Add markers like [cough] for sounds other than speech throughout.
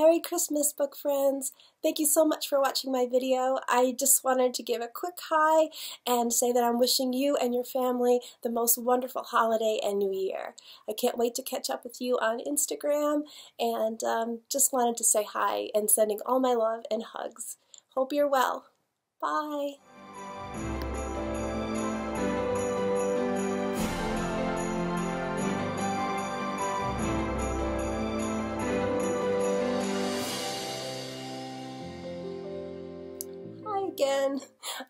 Merry Christmas, book friends! Thank you so much for watching my video. I just wanted to give a quick hi and say that I'm wishing you and your family the most wonderful holiday and new year. I can't wait to catch up with you on Instagram and um, just wanted to say hi and sending all my love and hugs. Hope you're well. Bye! Again.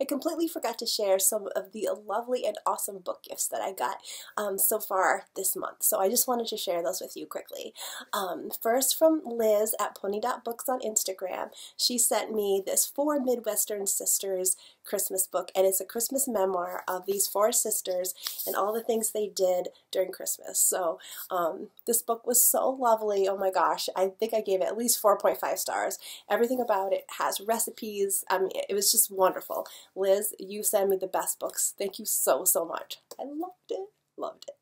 I completely forgot to share some of the lovely and awesome book gifts that I got um, so far this month. So I just wanted to share those with you quickly. Um, first from Liz at Pony Books on Instagram. She sent me this Four Midwestern Sisters Christmas book and it's a Christmas memoir of these four sisters and all the things they did during Christmas. So um, this book was so lovely. Oh my gosh, I think I gave it at least 4.5 stars. Everything about it has recipes. I mean, it was just wonderful. Liz, you send me the best books. Thank you so, so much. I loved it. Loved it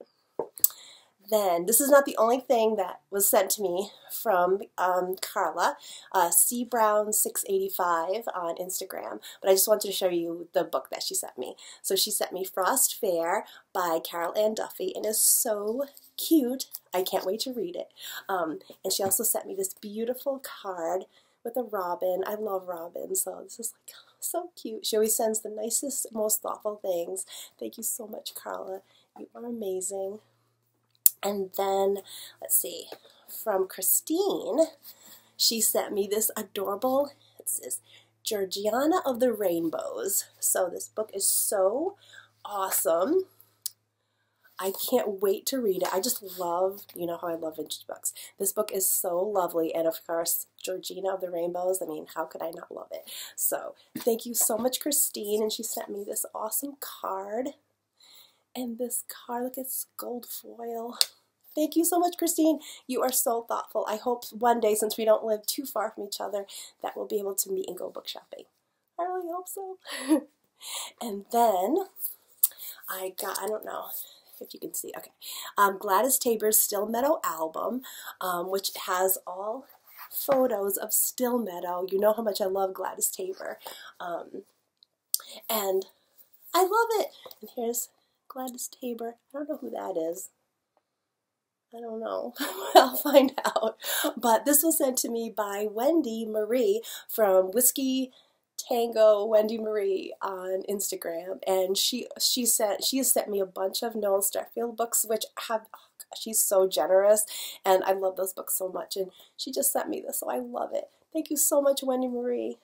then this is not the only thing that was sent to me from um, Carla, uh, C Brown 685 on Instagram, but I just wanted to show you the book that she sent me. So she sent me Frost Fair by Carol Ann Duffy, and it's so cute. I can't wait to read it. Um, and she also sent me this beautiful card with a robin. I love robins, so this is like so cute. She always sends the nicest, most thoughtful things. Thank you so much, Carla. You are amazing. And then, let's see, from Christine, she sent me this adorable, it says, Georgina of the Rainbows. So this book is so awesome. I can't wait to read it. I just love, you know how I love vintage books. This book is so lovely. And of course, Georgina of the Rainbows. I mean, how could I not love it? So thank you so much, Christine. And she sent me this awesome card. And this card, look, it's gold foil. Thank you so much, Christine. You are so thoughtful. I hope one day, since we don't live too far from each other, that we'll be able to meet and go book shopping. I really hope so. [laughs] and then I got, I don't know if you can see, okay, um, Gladys Taber's Still Meadow album, um, which has all photos of Still Meadow. You know how much I love Gladys Taber. Um, and I love it. And here's Gladys Taber. I don't know who that is. I don't know. [laughs] I'll find out. But this was sent to me by Wendy Marie from Whiskey Tango Wendy Marie on Instagram, and she she sent she has sent me a bunch of Noel Streatfeild books, which have oh she's so generous, and I love those books so much. And she just sent me this, so I love it. Thank you so much, Wendy Marie.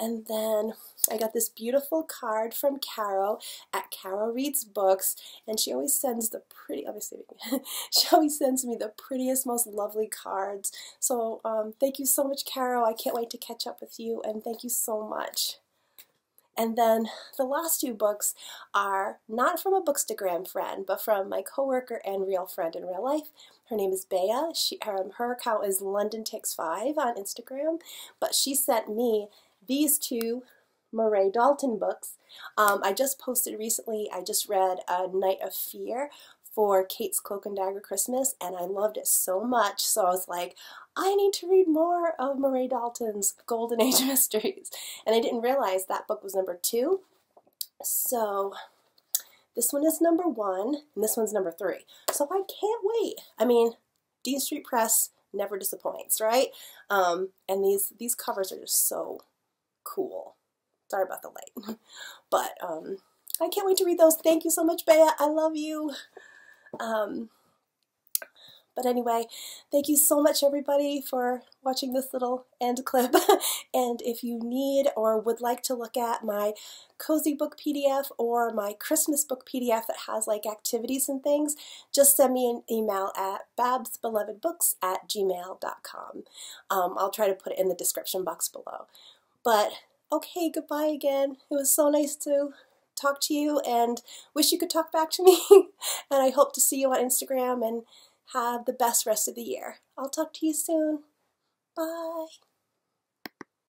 And then I got this beautiful card from Caro at Caro Reads Books, and she always sends the pretty, obviously, [laughs] she always sends me the prettiest, most lovely cards. So um, thank you so much, Caro. I can't wait to catch up with you, and thank you so much. And then the last two books are not from a Bookstagram friend, but from my coworker and real friend in real life. Her name is Bea. She, um, her account is London Takes Five on Instagram, but she sent me these two Moray Dalton books. Um, I just posted recently, I just read A Night of Fear for Kate's Cloak and Dagger Christmas, and I loved it so much. So I was like, I need to read more of Moray Dalton's Golden [laughs] Age Mysteries. And I didn't realize that book was number two. So this one is number one, and this one's number three. So I can't wait. I mean, Dean Street Press never disappoints, right? Um, and these these covers are just so cool. Sorry about the light. [laughs] But um, I can't wait to read those. Thank you so much, Bea. I love you. Um, but anyway, thank you so much, everybody, for watching this little end [laughs] clip. and if you need or would like to look at my cozy book PDF or my Christmas book PDF that has like activities and things, just send me an email at babsbelovedbooks at gmail.com. Um, I'll try to put it in the description box below. But okay, goodbye again. It was so nice to talk to you and wish you could talk back to me. [laughs] and I hope to see you on Instagram and have the best rest of the year. I'll talk to you soon. Bye.